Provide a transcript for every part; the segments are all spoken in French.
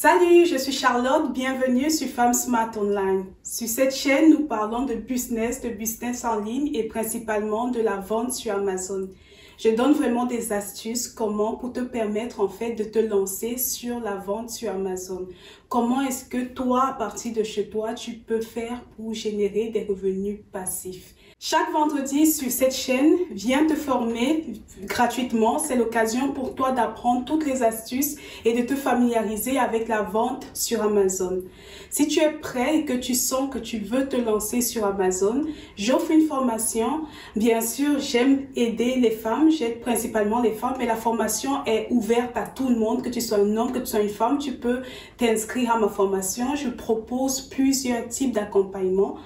Salut, je suis Charlotte, bienvenue sur Femme Smart Online. Sur cette chaîne, nous parlons de business, de business en ligne et principalement de la vente sur Amazon. Je donne vraiment des astuces comment pour te permettre en fait de te lancer sur la vente sur Amazon. Comment est-ce que toi, à partir de chez toi, tu peux faire pour générer des revenus passifs? Chaque vendredi sur cette chaîne, viens te former gratuitement. C'est l'occasion pour toi d'apprendre toutes les astuces et de te familiariser avec la vente sur Amazon. Si tu es prêt et que tu sens que tu veux te lancer sur Amazon, j'offre une formation. Bien sûr, j'aime aider les femmes, j'aide principalement les femmes, mais la formation est ouverte à tout le monde, que tu sois un homme, que tu sois une femme, tu peux t'inscrire à ma formation. Je propose plusieurs types d'accompagnement.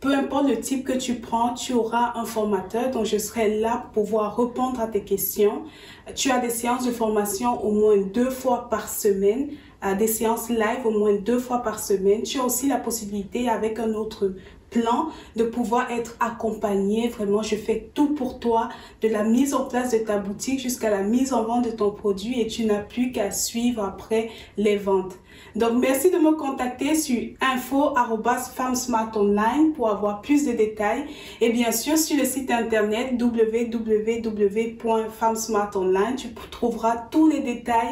Peu importe le type que tu prends, tu auras un formateur dont je serai là pour pouvoir répondre à tes questions. Tu as des séances de formation au moins deux fois par semaine, des séances live au moins deux fois par semaine. Tu as aussi la possibilité avec un autre plan de pouvoir être accompagné. Vraiment, je fais tout pour toi, de la mise en place de ta boutique jusqu'à la mise en vente de ton produit et tu n'as plus qu'à suivre après les ventes. Donc, merci de me contacter sur info.femsmartonline pour avoir plus de détails et bien sûr sur le site internet www.femsmartonline, tu trouveras tous les détails